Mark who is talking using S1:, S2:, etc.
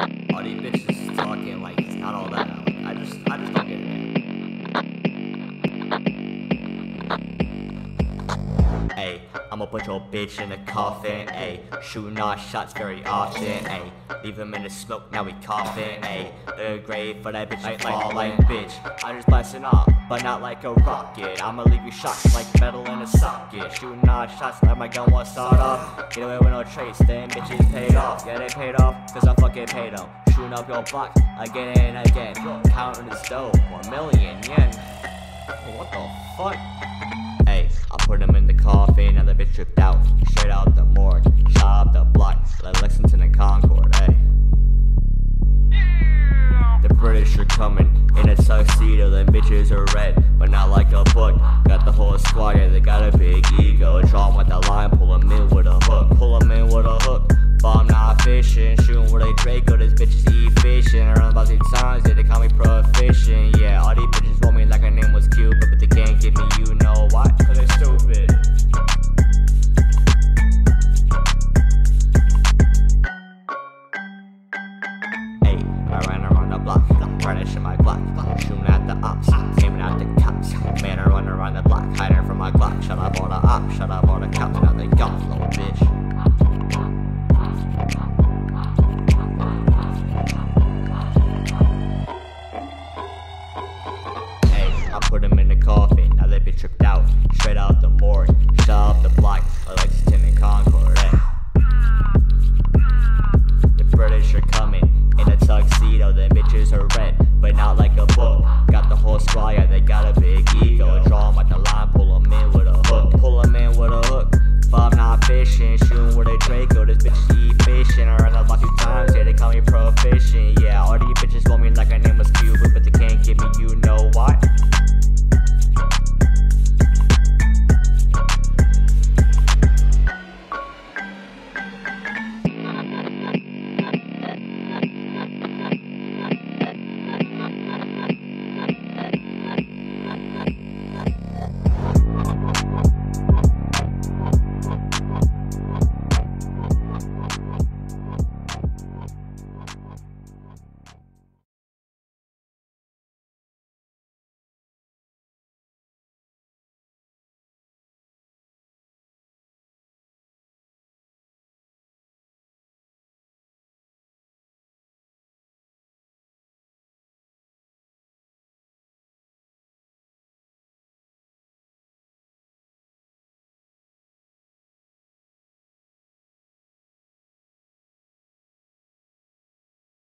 S1: All these bitches talking like it's not all that. I just, I just don't get it. Hey, I'ma put your bitch in a coffin, ayy. Shooting our shots very often, ayy. Leave him in the smoke, now we coughing, ayy. The grave for that bitch, I fall like bitch. I'm just blasting off, but not like a rocket. I'ma leave you shocked like metal in a socket. Shooting our shots like my gun was sawed off. Get away with no trace, then bitches paid off. Yeah, they paid off, cause I fucking paid them. Shooting up your block again and again. Counting this dough, one million yen. What the fuck? I put him in the coffin, now the bitch tripped out. Straight out the morgue, shot up the block, like Lexington and Concord, hey. The British are coming in a tuxedo, them bitches are red, but not like a book. Got the whole squad, yeah, they got a big ego. Draw with the line, pull pull 'em in with a hook, pull pull 'em in with a hook. But I'm not fishing, shooting with a Draco, this bitch is efficient. I run about these times, yeah, they call me proficient. The ops, aiming at the cops. Man, I run around the block, hiding from my Glock. Shut up all the ops, shut up all the cops, now they gone, little bitch. Hey, I put him in the coffin, now that bitch tripped out, straight out the morgue, shot up the block, I like Lexington and Concord, hey. The British are coming. In a tuxedo, them bitches are red,